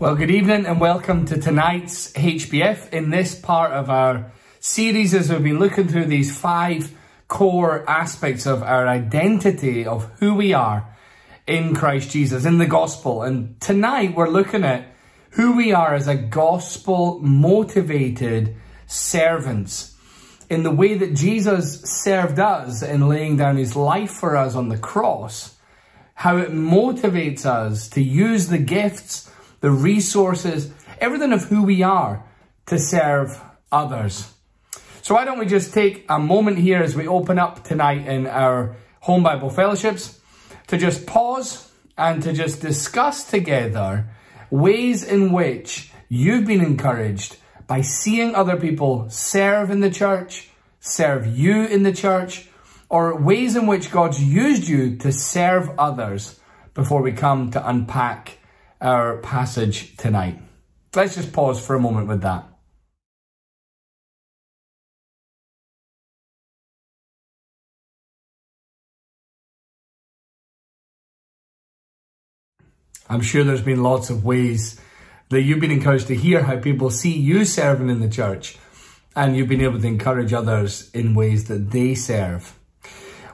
Well, good evening and welcome to tonight's HBF. In this part of our series, as we've been looking through these five core aspects of our identity, of who we are in Christ Jesus, in the gospel. And tonight we're looking at who we are as a gospel motivated servants in the way that Jesus served us in laying down his life for us on the cross, how it motivates us to use the gifts the resources, everything of who we are to serve others. So why don't we just take a moment here as we open up tonight in our home Bible fellowships to just pause and to just discuss together ways in which you've been encouraged by seeing other people serve in the church, serve you in the church, or ways in which God's used you to serve others before we come to unpack our passage tonight. Let's just pause for a moment with that. I'm sure there's been lots of ways that you've been encouraged to hear how people see you serving in the church and you've been able to encourage others in ways that they serve.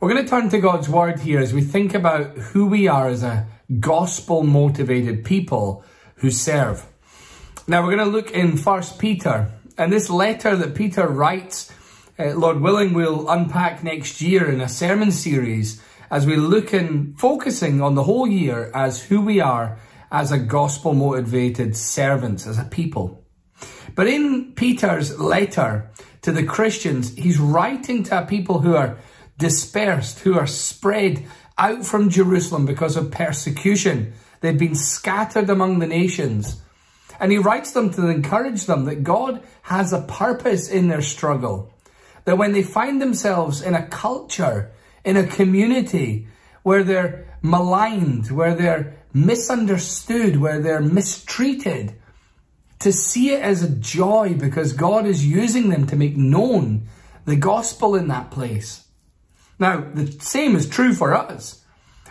We're going to turn to God's word here as we think about who we are as a gospel motivated people who serve. Now we're going to look in First Peter and this letter that Peter writes, uh, Lord willing, we'll unpack next year in a sermon series as we look in focusing on the whole year as who we are as a gospel motivated servants, as a people. But in Peter's letter to the Christians, he's writing to people who are dispersed, who are spread out from Jerusalem because of persecution. They'd been scattered among the nations. And he writes them to encourage them that God has a purpose in their struggle. That when they find themselves in a culture, in a community where they're maligned, where they're misunderstood, where they're mistreated, to see it as a joy because God is using them to make known the gospel in that place. Now, the same is true for us.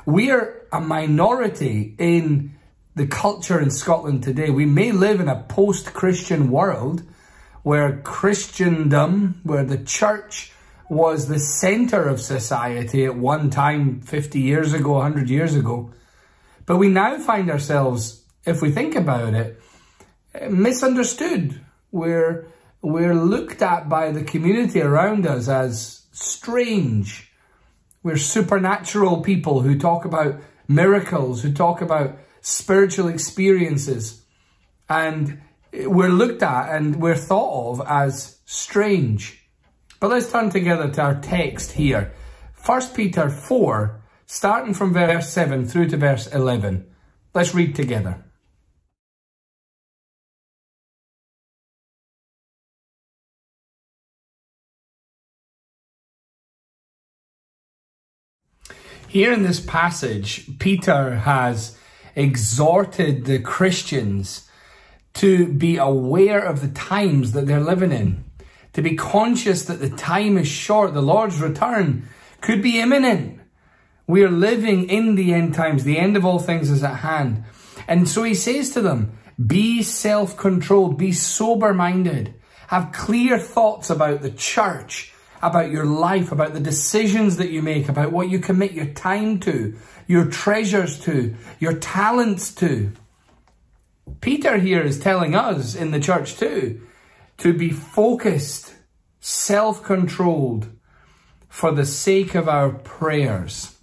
We are a minority in the culture in Scotland today. We may live in a post-Christian world where Christendom, where the church was the center of society at one time 50 years ago, 100 years ago. But we now find ourselves, if we think about it, misunderstood. We're, we're looked at by the community around us as strange, we're supernatural people who talk about miracles, who talk about spiritual experiences. And we're looked at and we're thought of as strange. But let's turn together to our text here. 1 Peter 4, starting from verse 7 through to verse 11. Let's read together. Here in this passage, Peter has exhorted the Christians to be aware of the times that they're living in, to be conscious that the time is short, the Lord's return could be imminent. We are living in the end times, the end of all things is at hand. And so he says to them, be self-controlled, be sober-minded, have clear thoughts about the church, about your life, about the decisions that you make, about what you commit your time to, your treasures to, your talents to. Peter here is telling us in the church too to be focused, self-controlled for the sake of our prayers.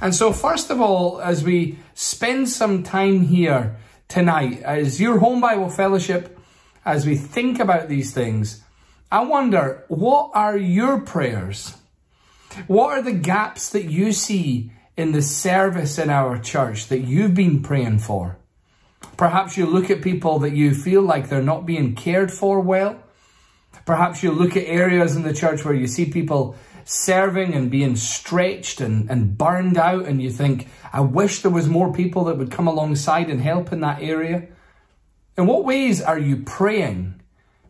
And so first of all, as we spend some time here tonight, as your home Bible fellowship, as we think about these things, I wonder, what are your prayers? What are the gaps that you see in the service in our church that you've been praying for? Perhaps you look at people that you feel like they're not being cared for well. Perhaps you look at areas in the church where you see people serving and being stretched and, and burned out and you think, I wish there was more people that would come alongside and help in that area. In what ways are you praying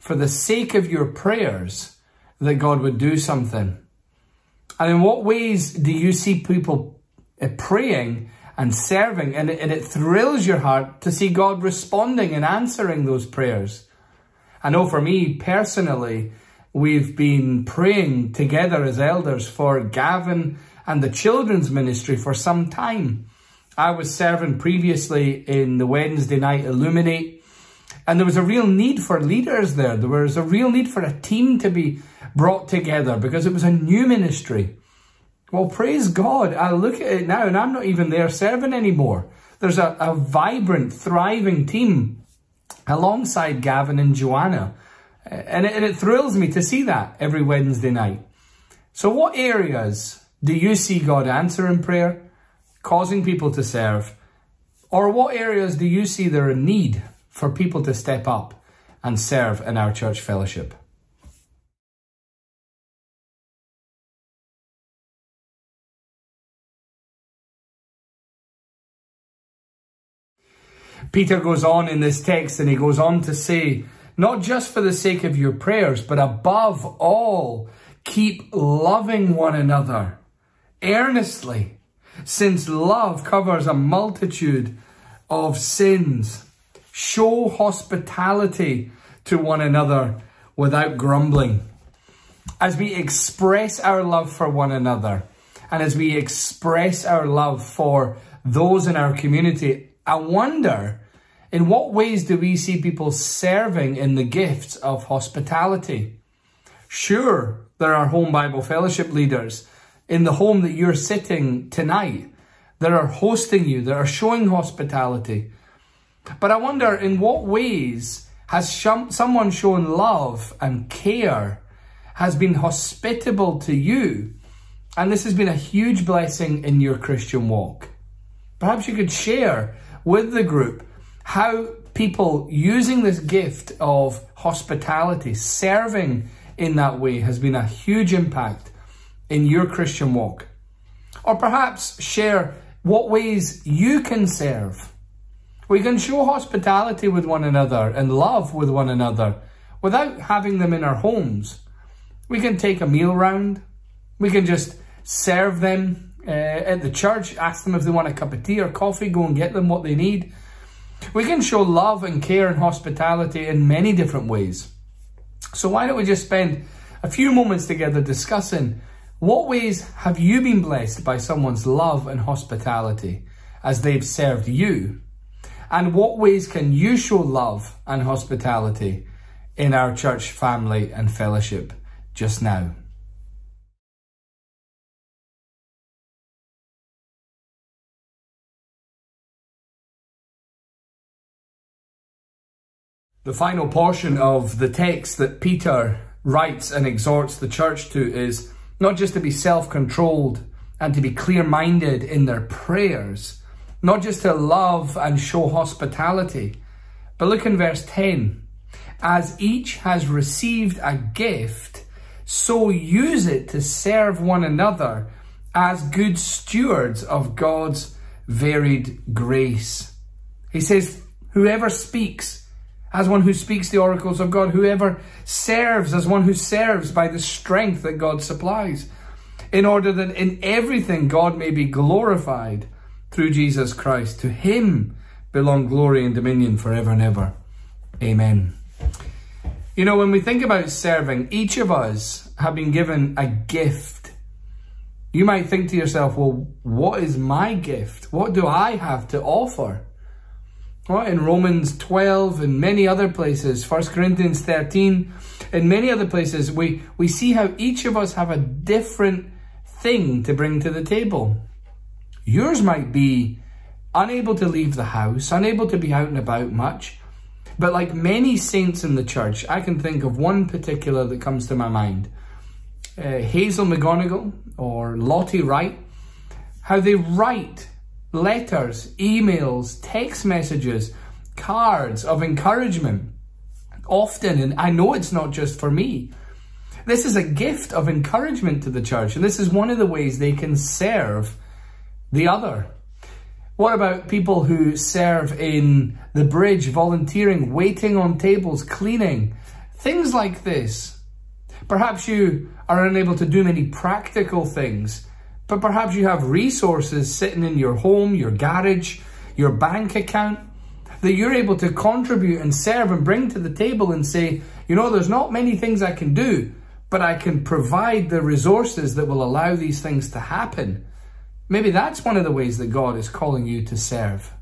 for the sake of your prayers that God would do something? And in what ways do you see people uh, praying and serving. And it, and it thrills your heart to see God responding and answering those prayers. I know for me personally, we've been praying together as elders for Gavin and the children's ministry for some time. I was serving previously in the Wednesday night Illuminate, and there was a real need for leaders there. There was a real need for a team to be brought together because it was a new ministry. Well, praise God. I look at it now and I'm not even there serving anymore. There's a, a vibrant, thriving team alongside Gavin and Joanna. Uh, and it, and it thrills me to see that every Wednesday night. So what areas do you see God answer in prayer, causing people to serve? Or what areas do you see there a need for people to step up and serve in our church fellowship? Peter goes on in this text and he goes on to say, not just for the sake of your prayers, but above all, keep loving one another earnestly, since love covers a multitude of sins. Show hospitality to one another without grumbling. As we express our love for one another, and as we express our love for those in our community, I wonder in what ways do we see people serving in the gifts of hospitality? Sure, there are home Bible fellowship leaders in the home that you're sitting tonight that are hosting you, that are showing hospitality. But I wonder in what ways has someone shown love and care, has been hospitable to you, and this has been a huge blessing in your Christian walk. Perhaps you could share with the group how people using this gift of hospitality, serving in that way has been a huge impact in your Christian walk. Or perhaps share what ways you can serve. We can show hospitality with one another and love with one another without having them in our homes. We can take a meal round. We can just serve them uh, at the church, ask them if they want a cup of tea or coffee, go and get them what they need. We can show love and care and hospitality in many different ways. So why don't we just spend a few moments together discussing what ways have you been blessed by someone's love and hospitality as they've served you? And what ways can you show love and hospitality in our church family and fellowship just now? The final portion of the text that Peter writes and exhorts the church to is not just to be self-controlled and to be clear-minded in their prayers, not just to love and show hospitality, but look in verse 10. As each has received a gift, so use it to serve one another as good stewards of God's varied grace. He says, whoever speaks as one who speaks the oracles of God, whoever serves as one who serves by the strength that God supplies, in order that in everything God may be glorified through Jesus Christ. To him belong glory and dominion forever and ever. Amen. You know, when we think about serving, each of us have been given a gift. You might think to yourself, well, what is my gift? What do I have to offer? Right? In Romans 12 and many other places, 1 Corinthians 13, and many other places, we, we see how each of us have a different thing to bring to the table. Yours might be unable to leave the house, unable to be out and about much. But like many saints in the church, I can think of one particular that comes to my mind. Uh, Hazel McGonigal or Lottie Wright, how they write letters, emails, text messages, cards of encouragement. Often, and I know it's not just for me, this is a gift of encouragement to the church, and this is one of the ways they can serve the other. What about people who serve in the bridge, volunteering, waiting on tables, cleaning, things like this? Perhaps you are unable to do many practical things, But perhaps you have resources sitting in your home, your garage, your bank account that you're able to contribute and serve and bring to the table and say, you know, there's not many things I can do, but I can provide the resources that will allow these things to happen. Maybe that's one of the ways that God is calling you to serve.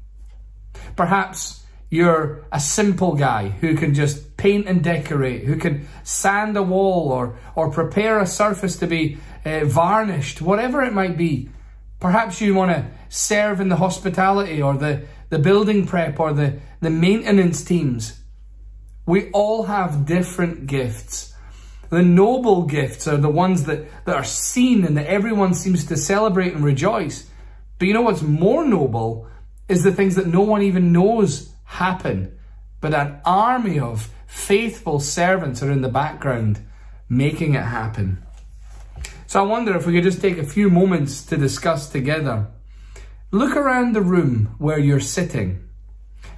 Perhaps you're a simple guy who can just paint and decorate, who can sand a wall or, or prepare a surface to be uh, varnished, whatever it might be. Perhaps you want to serve in the hospitality or the, the building prep or the, the maintenance teams. We all have different gifts. The noble gifts are the ones that, that are seen and that everyone seems to celebrate and rejoice. But you know what's more noble is the things that no one even knows happen. But an army of faithful servants are in the background making it happen. So I wonder if we could just take a few moments to discuss together. Look around the room where you're sitting.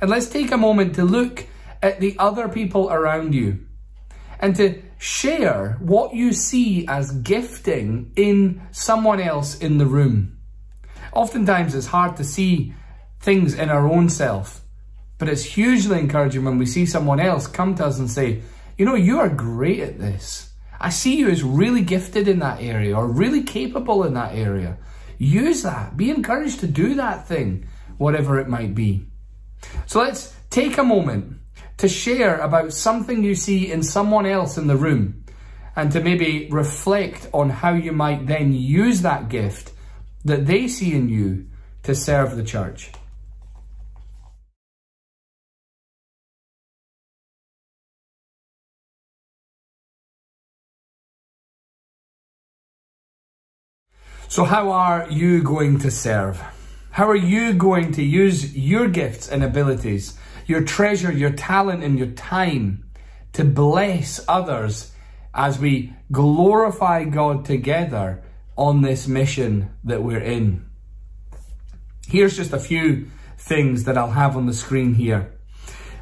And let's take a moment to look at the other people around you and to share what you see as gifting in someone else in the room. Oftentimes it's hard to see things in our own self, but it's hugely encouraging when we see someone else come to us and say, you know, you are great at this. I see you as really gifted in that area or really capable in that area. Use that. Be encouraged to do that thing, whatever it might be. So let's take a moment to share about something you see in someone else in the room and to maybe reflect on how you might then use that gift that they see in you to serve the church. So how are you going to serve? How are you going to use your gifts and abilities, your treasure, your talent and your time to bless others as we glorify God together on this mission that we're in? Here's just a few things that I'll have on the screen here.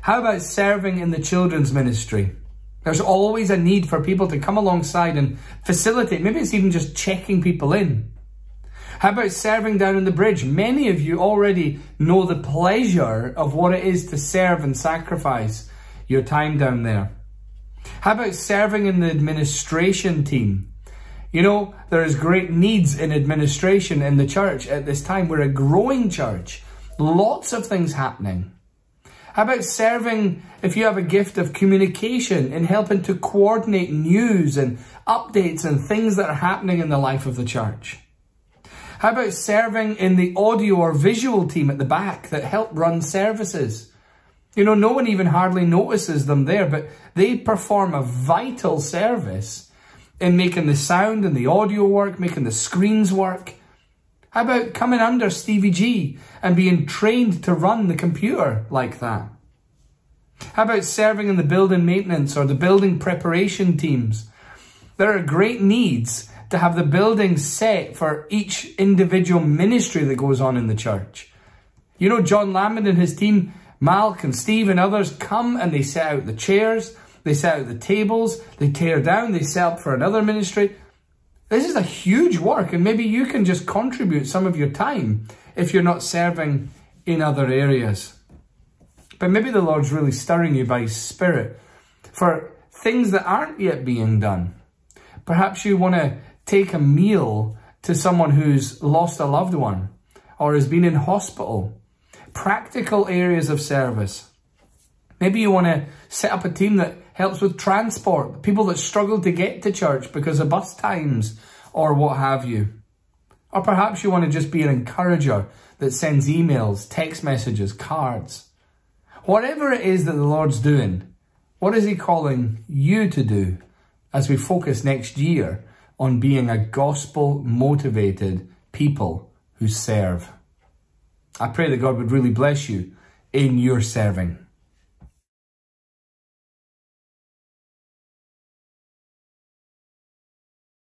How about serving in the children's ministry? There's always a need for people to come alongside and facilitate. Maybe it's even just checking people in. How about serving down on the bridge? Many of you already know the pleasure of what it is to serve and sacrifice your time down there. How about serving in the administration team? You know, there is great needs in administration in the church at this time. We're a growing church. Lots of things happening. How about serving, if you have a gift of communication, in helping to coordinate news and updates and things that are happening in the life of the church? How about serving in the audio or visual team at the back that help run services? You know, no one even hardly notices them there, but they perform a vital service in making the sound and the audio work, making the screens work. How about coming under Stevie G and being trained to run the computer like that? How about serving in the building maintenance or the building preparation teams? There are great needs to have the building set for each individual ministry that goes on in the church. You know, John Lamond and his team, Malk and Steve and others come and they set out the chairs, they set out the tables, they tear down, they set up for another ministry. This is a huge work and maybe you can just contribute some of your time if you're not serving in other areas. But maybe the Lord's really stirring you by His Spirit for things that aren't yet being done. Perhaps you want to take a meal to someone who's lost a loved one or has been in hospital. Practical areas of service. Maybe you want to set up a team that helps with transport, people that struggle to get to church because of bus times or what have you. Or perhaps you want to just be an encourager that sends emails, text messages, cards. Whatever it is that the Lord's doing, what is he calling you to do as we focus next year on being a gospel motivated people who serve. I pray that God would really bless you in your serving.